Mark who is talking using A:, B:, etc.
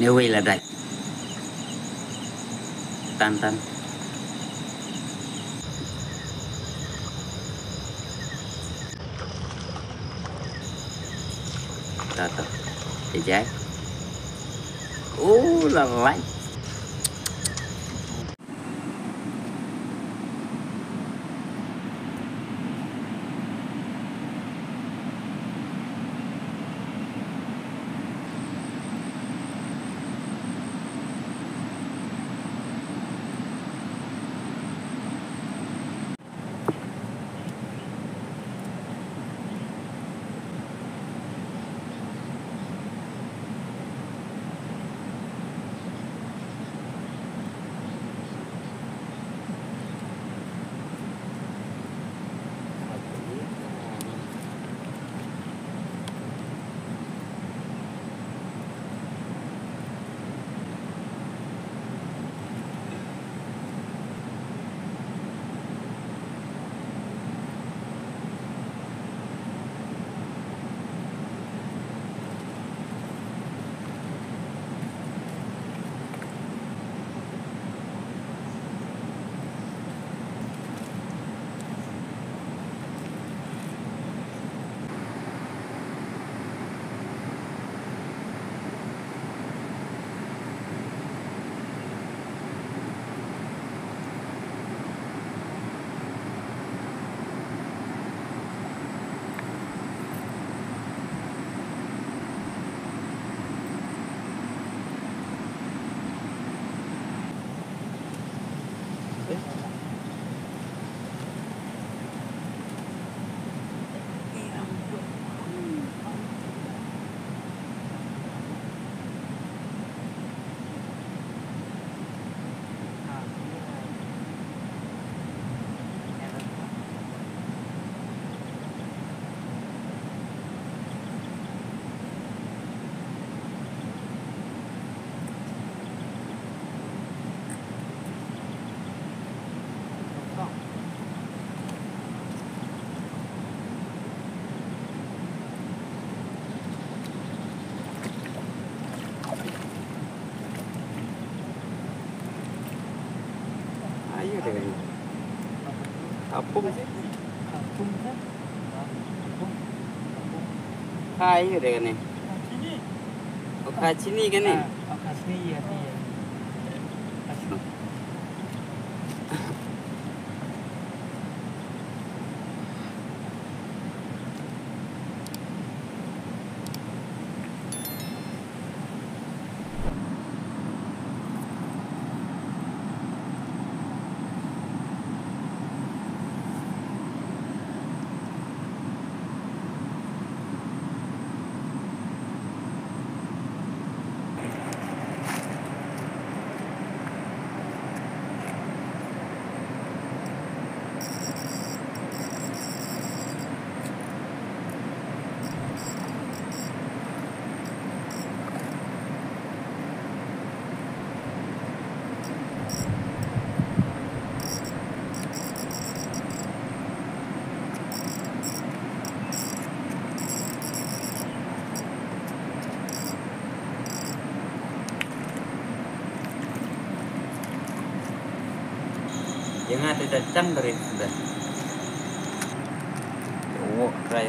A: nếu vậy là rạch. Tan tan. Ta tờ thì trái ú là lạnh. けばいい അപ്പും കായി ഇങ്ങനെ ഒക്കെ അച്ഛനെ ഇങ്ങനെ ഒക്കെ അച്ഛനെ yang ada ta dari rin da wo kray